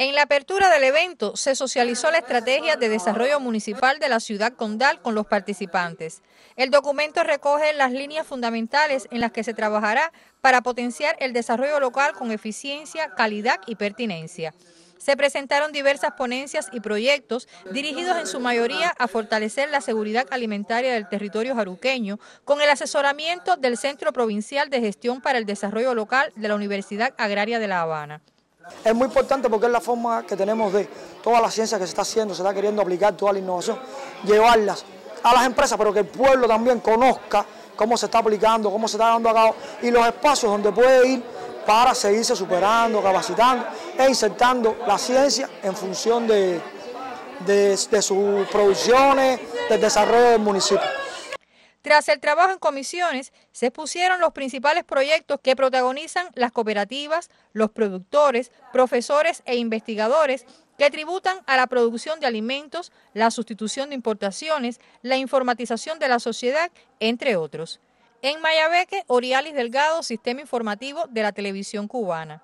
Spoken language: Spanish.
En la apertura del evento se socializó la estrategia de desarrollo municipal de la ciudad condal con los participantes. El documento recoge las líneas fundamentales en las que se trabajará para potenciar el desarrollo local con eficiencia, calidad y pertinencia. Se presentaron diversas ponencias y proyectos dirigidos en su mayoría a fortalecer la seguridad alimentaria del territorio jaruqueño con el asesoramiento del Centro Provincial de Gestión para el Desarrollo Local de la Universidad Agraria de La Habana. Es muy importante porque es la forma que tenemos de toda la ciencia que se está haciendo, se está queriendo aplicar toda la innovación, llevarlas a las empresas, pero que el pueblo también conozca cómo se está aplicando, cómo se está dando a cabo y los espacios donde puede ir para seguirse superando, capacitando e insertando la ciencia en función de, de sus producciones, del desarrollo del municipio. Tras el trabajo en comisiones, se expusieron los principales proyectos que protagonizan las cooperativas, los productores, profesores e investigadores que tributan a la producción de alimentos, la sustitución de importaciones, la informatización de la sociedad, entre otros. En Mayabeque, Orialis Delgado, Sistema Informativo de la Televisión Cubana.